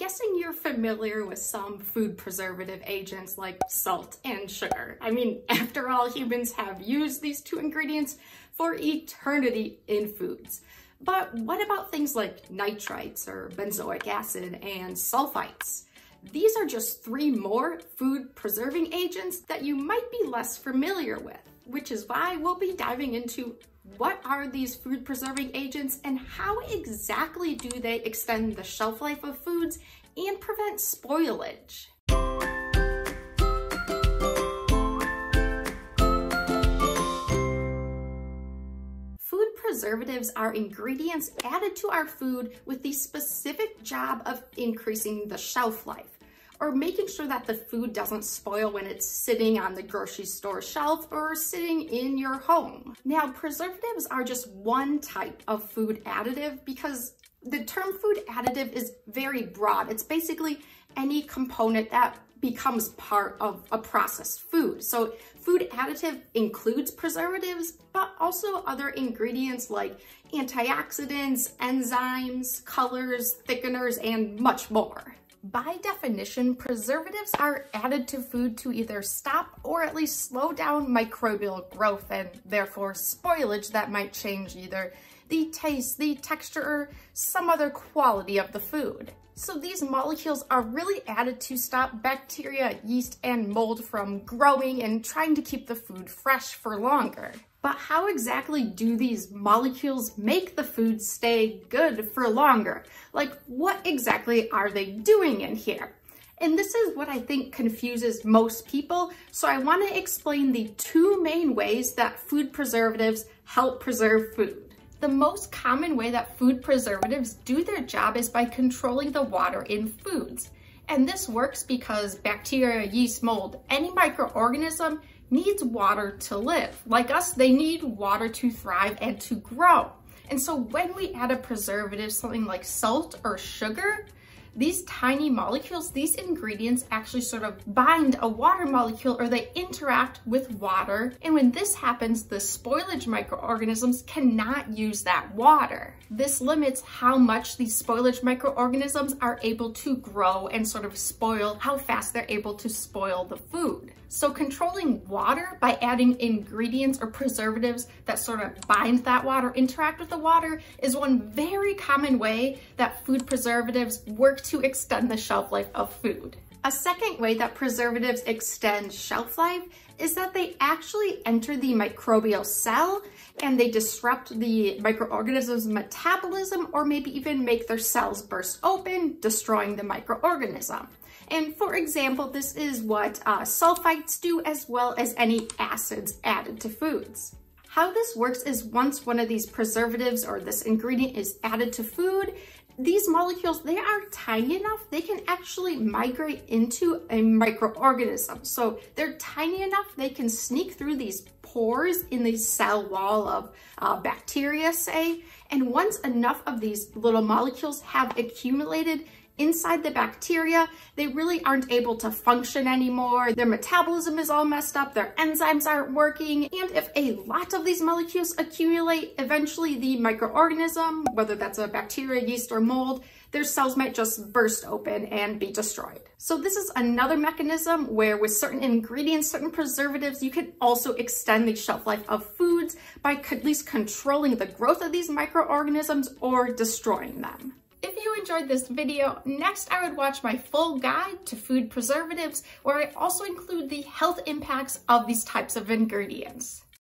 guessing you're familiar with some food preservative agents like salt and sugar. I mean, after all, humans have used these two ingredients for eternity in foods. But what about things like nitrites or benzoic acid and sulfites? These are just three more food preserving agents that you might be less familiar with, which is why we'll be diving into what are these food preserving agents and how exactly do they extend the shelf life of foods and prevent spoilage? Food preservatives are ingredients added to our food with the specific job of increasing the shelf life or making sure that the food doesn't spoil when it's sitting on the grocery store shelf or sitting in your home. Now, preservatives are just one type of food additive because the term food additive is very broad. It's basically any component that becomes part of a processed food. So food additive includes preservatives, but also other ingredients like antioxidants, enzymes, colors, thickeners, and much more. By definition, preservatives are added to food to either stop or at least slow down microbial growth and therefore spoilage that might change either the taste, the texture, or some other quality of the food. So these molecules are really added to stop bacteria, yeast, and mold from growing and trying to keep the food fresh for longer. But how exactly do these molecules make the food stay good for longer? Like what exactly are they doing in here? And this is what I think confuses most people. So I wanna explain the two main ways that food preservatives help preserve food. The most common way that food preservatives do their job is by controlling the water in foods. And this works because bacteria, yeast, mold, any microorganism needs water to live. Like us, they need water to thrive and to grow. And so when we add a preservative, something like salt or sugar, these tiny molecules, these ingredients actually sort of bind a water molecule or they interact with water. And when this happens, the spoilage microorganisms cannot use that water. This limits how much these spoilage microorganisms are able to grow and sort of spoil how fast they're able to spoil the food. So controlling water by adding ingredients or preservatives that sort of bind that water, interact with the water, is one very common way that food preservatives work to extend the shelf life of food. A second way that preservatives extend shelf life is that they actually enter the microbial cell and they disrupt the microorganism's metabolism or maybe even make their cells burst open, destroying the microorganism. And for example, this is what uh, sulfites do as well as any acids added to foods. How this works is once one of these preservatives or this ingredient is added to food, these molecules, they are tiny enough, they can actually migrate into a microorganism. So they're tiny enough, they can sneak through these pores in the cell wall of uh, bacteria, say. And once enough of these little molecules have accumulated, inside the bacteria, they really aren't able to function anymore. Their metabolism is all messed up, their enzymes aren't working, and if a lot of these molecules accumulate, eventually the microorganism, whether that's a bacteria, yeast, or mold, their cells might just burst open and be destroyed. So this is another mechanism where with certain ingredients, certain preservatives, you can also extend the shelf life of foods by at least controlling the growth of these microorganisms or destroying them. If you enjoyed this video, next I would watch my full guide to food preservatives where I also include the health impacts of these types of ingredients.